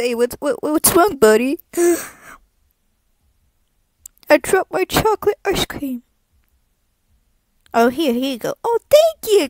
What's what's wrong, buddy? I dropped my chocolate ice cream. Oh, here, here you go. Oh, thank you.